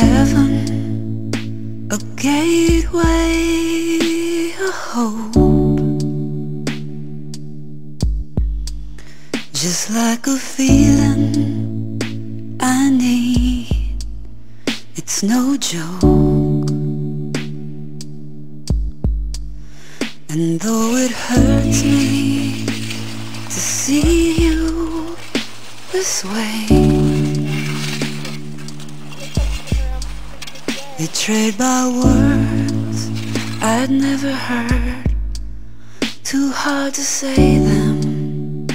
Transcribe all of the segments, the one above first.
Heaven, a gateway, a hope. Just like a feeling I need, it's no joke. And though it hurts me to see you this way. Betrayed by words I'd never heard. Too hard to say them.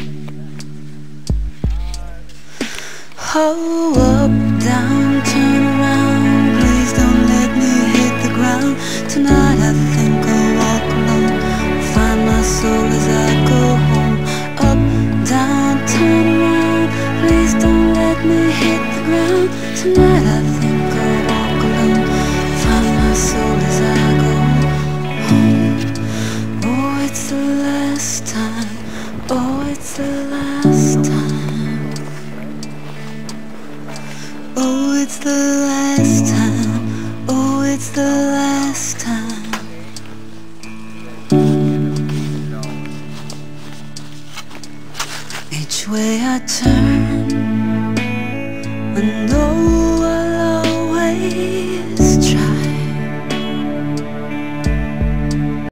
Oh, up, down, turn around. Please don't let me hit the ground. Tonight I think I'll walk alone. Find my soul as I go home. Up, down, turn around. Please don't let me hit the ground. Tonight I Oh, it's the last time. Oh, it's the last time. Each way I turn I know